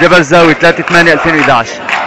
جبل زاوية 3 8 2011